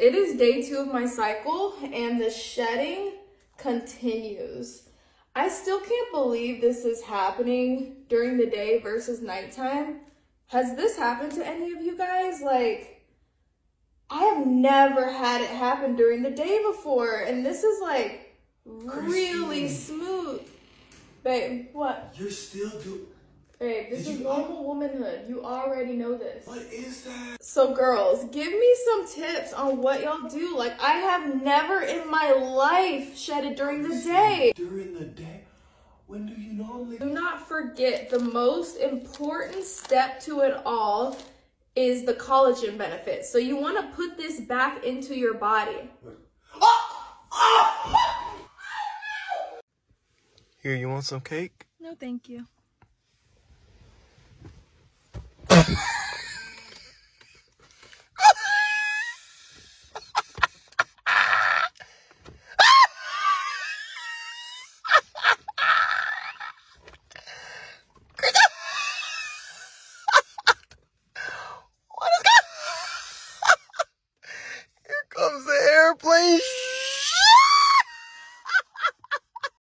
it is day two of my cycle and the shedding continues. I still can't believe this is happening during the day versus nighttime. Has this happened to any of you guys? Like, I have never had it happen during the day before, and this is like really smooth. Babe, what? You're still do. Babe, this Did is normal womanhood. You already know this. What is that? So girls, give me some tips on what y'all do. Like I have never in my life shedded during the day. During the day. When do you normally? Do not forget the most important step to it all is the collagen benefit. So you want to put this back into your body. Ah! Ah! Here, you want some cake? No, thank you.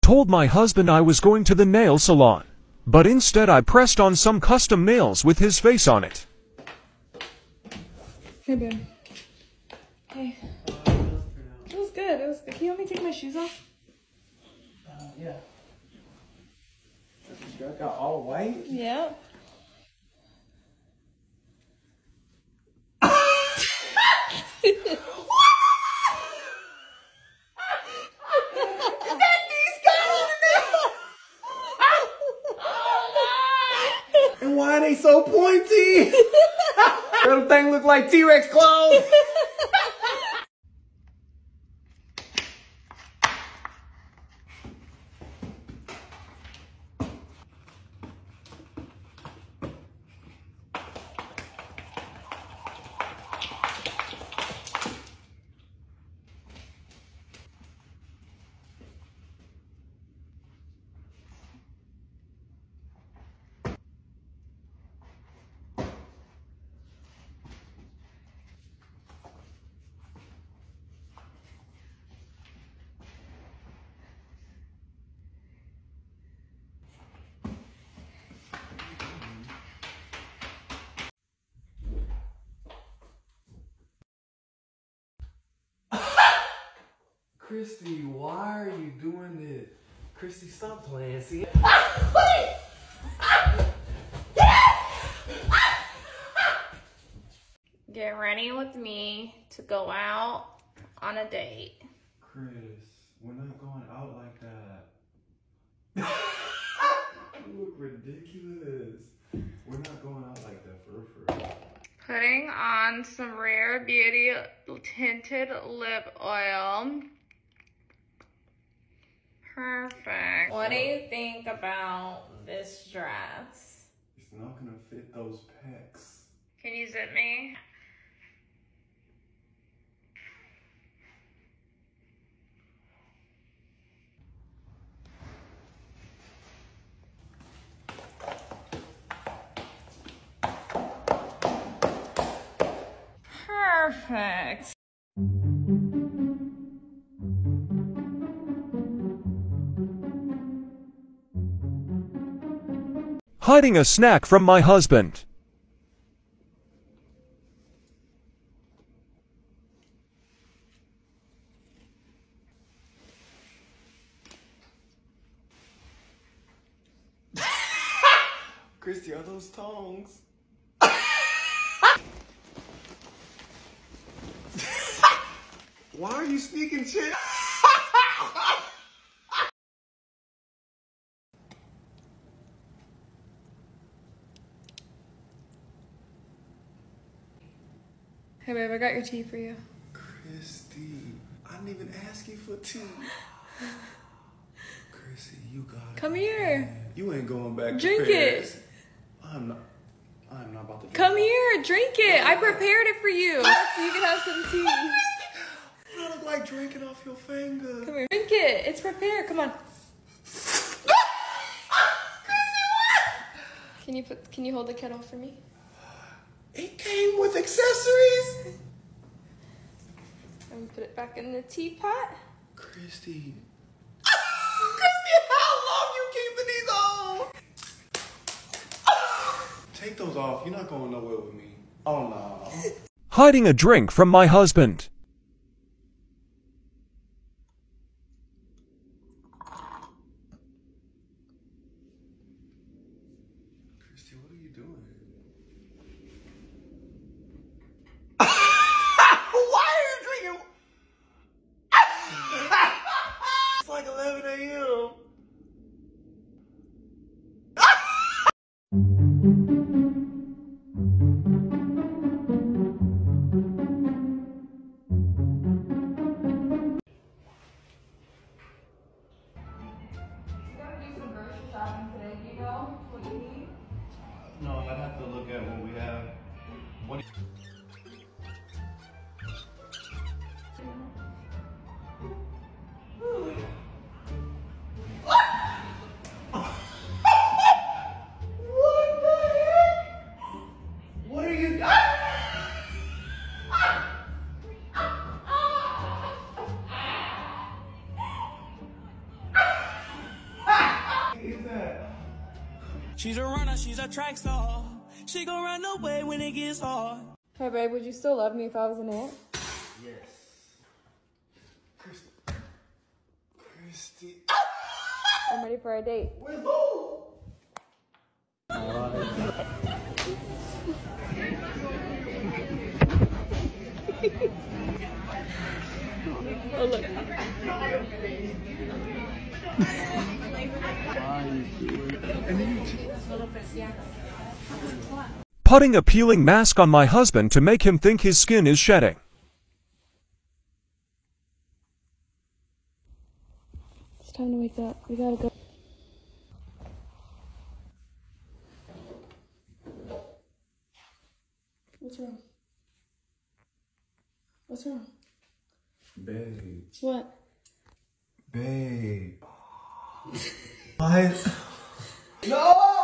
Told my husband I was going to the nail salon, but instead I pressed on some custom nails with his face on it. Hey, babe. Hey. It was good. It was good. Can you help me take my shoes off? Uh, yeah. You got all white? Yeah. And why are they so pointy? Little thing look like T-Rex claws. Kristy, why are you doing this? Kristy, stop playing. See? Ah, ah, ah, Get ready with me to go out on a date. Chris, we're not going out like that. you look ridiculous. We're not going out like that for real. Putting on some Rare Beauty tinted lip oil. Perfect. What do you think about this dress? It's not gonna fit those pecs. Can you zip me? Perfect. Hiding a snack from my husband. Kristy, are those tongs? Why are you sneaking shit? Hey babe, I got your tea for you. Kristy, I didn't even ask you for tea. Chrissy, you got it. Come here. You ain't going back. Drink to it. I'm not. I'm not about to. Drink Come it. here, drink it. I prepared it for you. So you can have some tea. I look like drinking off your finger. Come here. Drink it. It's prepared. Come on. Can you put can you hold the kettle for me? It came with accessories. And put it back in the teapot. Kristy. Kristy, how long you keeping these on? Take those off. You're not going nowhere with me. Oh no. Hiding a drink from my husband. Kristy, what are you doing? She's a runner, she's a track star. She gon' run away when it gets hard. Hey babe, would you still love me if I was an ant? Yes. Kristy. Kristy. I'm ready for a date. With who? Oh look. Putting a peeling mask on my husband to make him think his skin is shedding. It's time to wake up. We gotta go. What's wrong? What's wrong? Babe. What? Babe. Nein. No!